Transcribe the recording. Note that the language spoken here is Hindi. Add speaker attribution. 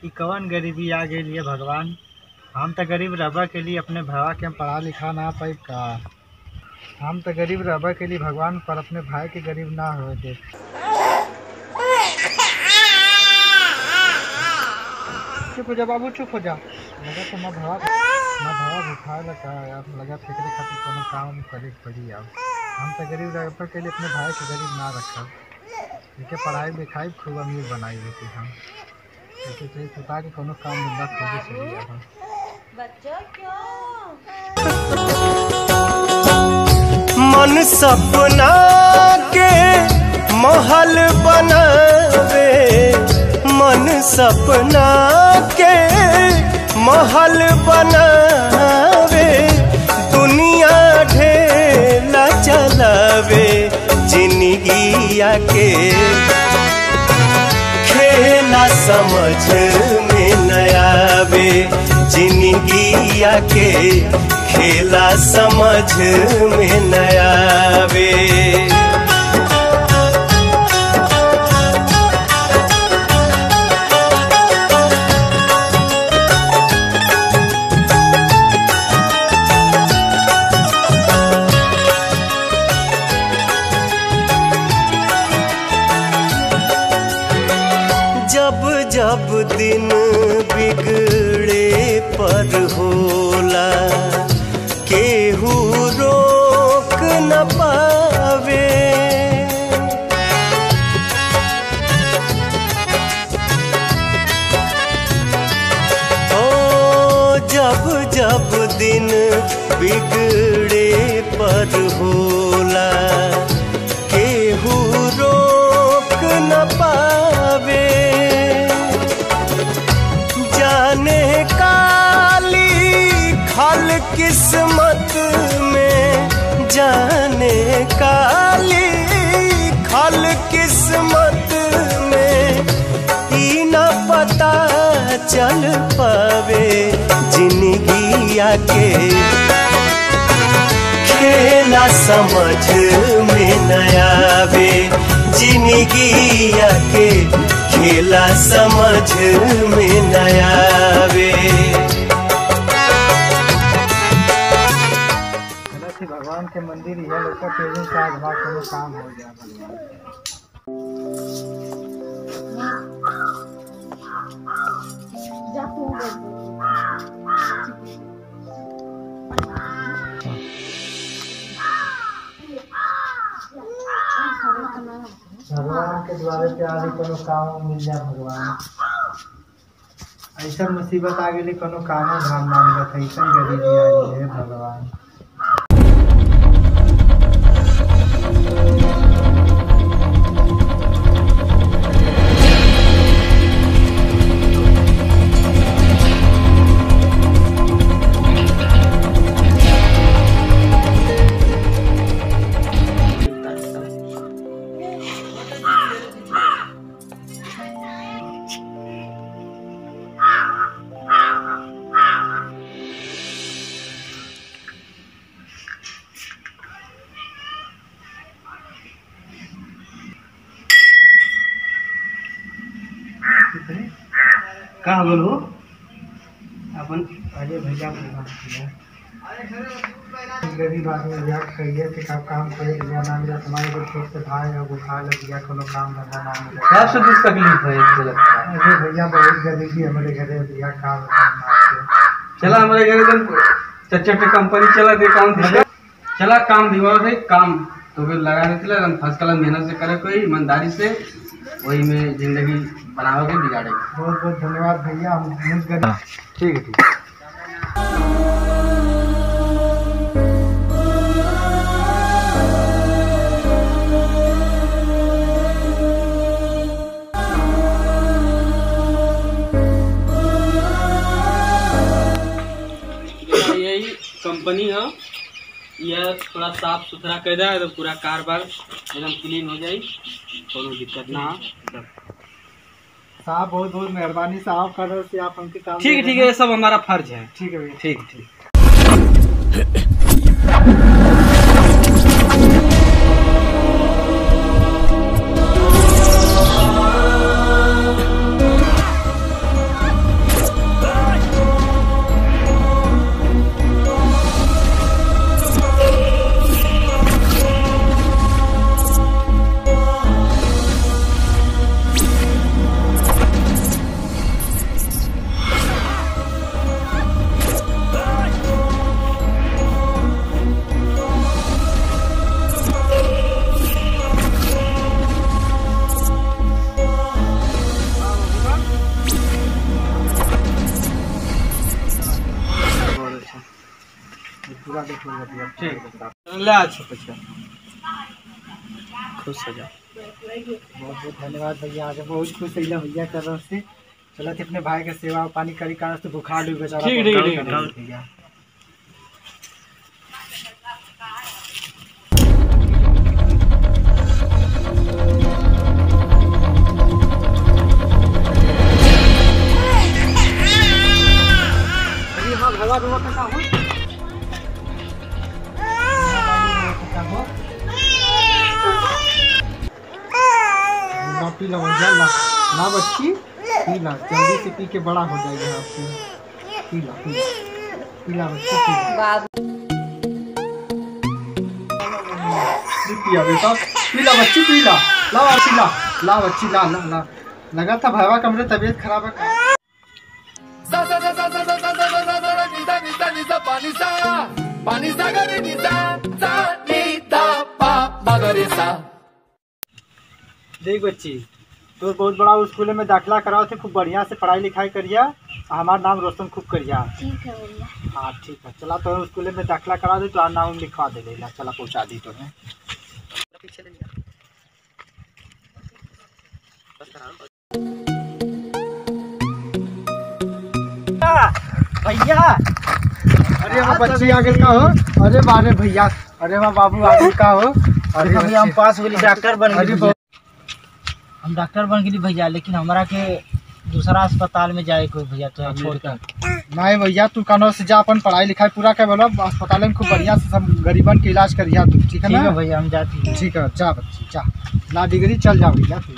Speaker 1: कि कौन गरीबी आ गई है भगवान? हम तो गरीब रहबा के लिए अपने भरा के पढ़ा लिखा ना पाई का। हम तो गरीब रहबा के लिए भगवान पर अपने भाई के गरीब ना हो दे। चुप जा बाबू, चुप हो जा। लगा तो मैं भरा मैं भरा भुखा लगा यार। लगा फेंकने खातिर कोनो काम करे पड़ी यार। हम तो गरीब रहबा के लिए अपने भाई के गरीब ना रखब। लेके पढ़ाई लिखाई खूब अमीर बनाई देती हम।
Speaker 2: मन सपना के महल बनावे। मन सपना के महल बनावे। दुनिया ढेला चलावे जिंदगिया के खेला समझ में नयावे ज़िंदगी के खेला समझ में नयावे जब जब दिन बिगड़े पर होला चल पावे जिंदगिया के। खेला समझ में नयावे जिंदगिया के। खेला समझ में नयावे।
Speaker 1: भगवान के मंदिर लोग का काम हो गया भगवान
Speaker 3: जा बोल
Speaker 1: भगवान के द्वारे पे कोनो काम मिल जाए भगवान। ऐसा मुसीबत आ गई कोनो कामो धाम ना मिलत ऐसा गरीबी आ गई है भगवान।
Speaker 4: कहाँ बोलो अपन
Speaker 1: अजय भैया को बात किया गरीब आदमी याद करिए कि कब काम करे लिया ना मिला तुम्हारे को छोट से भाई है बुखार लग गया कोनो काम धंधा ना मिला।
Speaker 4: क्या से दुख तकलीफ़ है इसको लगता है।
Speaker 1: अजय भैया बहुत गरीबी हमारे घरे दिया काम
Speaker 4: चला हमारे घर चच्चे कंपनी चला दे काम चला काम दिवा से काम। तो फिर लगा देते एकदम फ़र्स्ट क्लास मेहनत से करे कोई ईमानदारी से वही में ज़िंदगी बनाओगे बिगाड़ेगे
Speaker 1: बहुत बहुत धन्यवाद भैया हम गरीब
Speaker 4: ठीक है ठीक है।
Speaker 5: कंपनी है। यह थोड़ा साफ़ सुथरा कर दे तो पूरा कारोबार एकदम क्लीन हो जाए कोनो दिक्कत ना।
Speaker 1: साहब बहुत बहुत मेहरबानी साहब कर से आप हमके काम
Speaker 5: ठीक ठीक है ये सब हमारा फ़र्ज़ है।
Speaker 1: ठीक है भैया।
Speaker 5: ठीक ठीक। हो
Speaker 1: बहुत बहुत धन्यवाद भैया आज बहुत खुश रही भैया कर अपने भाई का सेवा पानी करी कारण से बुखार भी बेचारा पी लो भैया ना ना बच्ची पी ला जल्दी से पी के बड़ा हो जाएगा आपकी पी ला पी ला पी ला बच्ची पी ला पिया बेटा पी ला बच्ची पी ला ला बच्ची ला ला बच्ची ला ला ला लगा था भैया का मेरे तबीयत खराब है देख बच्ची तो बहुत बड़ा स्कूल में दाखिला कराओ थे खूब बढ़िया से पढ़ाई लिखाई करिया। हमारा नाम रोशन खूब करिया।
Speaker 3: ठीक है
Speaker 1: हाँ ठीक है चला तो स्कूल में दाखिला करा दे तो नाम लिखवा दे लेला चला पहुँचा दी तुम्हें भैया अरे वहाँ बच्ची आगे का हो? अरे बारे भैया अरे वहाँ बाबू आगे का हो? अरे
Speaker 6: हम। पास होली डॉक्टर बन गए। हम डॉक्टर बन गए भैया लेकिन हमारा के दूसरा अस्पताल में जाए कोई भैया तो छोड़ कर
Speaker 1: नहीं भैया तू कनो से जा अपन पढ़ाई लिखाई पूरा कर बोलो अस्पताल में खूब बढ़िया से सब गरीबन के इलाज करिया तू ठीक है ना?
Speaker 6: भैया हम जाती हैं।
Speaker 1: ठीक है जा बच्ची जा। ना डिग्री चल जा भैया तू।